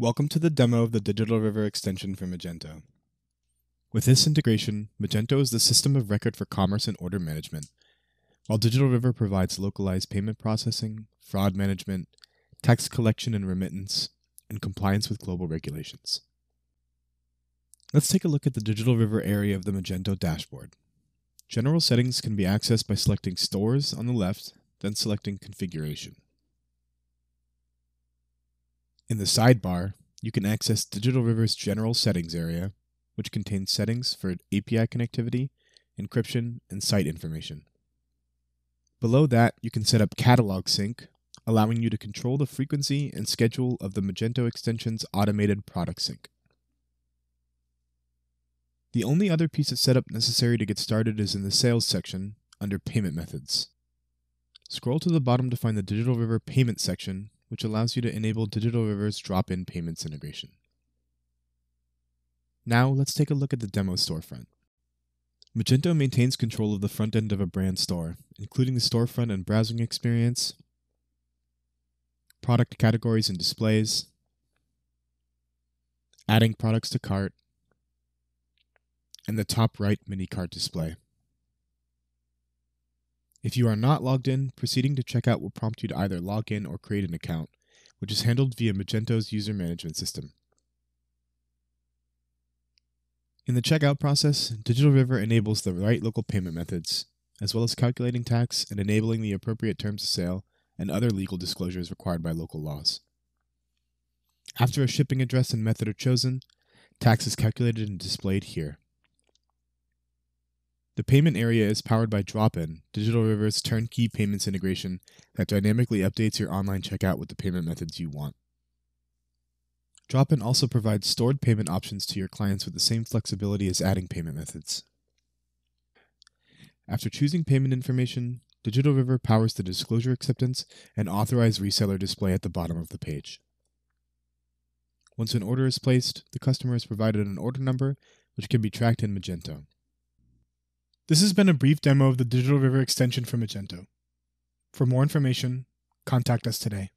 Welcome to the demo of the Digital River extension for Magento. With this integration, Magento is the system of record for commerce and order management, while Digital River provides localized payment processing, fraud management, tax collection and remittance, and compliance with global regulations. Let's take a look at the Digital River area of the Magento dashboard. General settings can be accessed by selecting Stores on the left, then selecting Configuration. In the sidebar, you can access Digital River's General Settings area, which contains settings for API connectivity, encryption, and site information. Below that, you can set up Catalog Sync, allowing you to control the frequency and schedule of the Magento extension's automated product sync. The only other piece of setup necessary to get started is in the Sales section under Payment Methods. Scroll to the bottom to find the Digital River Payment section which allows you to enable Digital River's drop-in payments integration. Now let's take a look at the demo storefront. Magento maintains control of the front end of a brand store, including the storefront and browsing experience, product categories and displays, adding products to cart, and the top right mini cart display. If you are not logged in, proceeding to checkout will prompt you to either log in or create an account, which is handled via Magento's user management system. In the checkout process, Digital River enables the right local payment methods, as well as calculating tax and enabling the appropriate terms of sale and other legal disclosures required by local laws. After a shipping address and method are chosen, tax is calculated and displayed here. The payment area is powered by Dropin, Digital River's turnkey payments integration that dynamically updates your online checkout with the payment methods you want. Dropin also provides stored payment options to your clients with the same flexibility as adding payment methods. After choosing payment information, Digital River powers the disclosure acceptance and authorized reseller display at the bottom of the page. Once an order is placed, the customer is provided an order number, which can be tracked in Magento. This has been a brief demo of the Digital River extension for Magento. For more information, contact us today.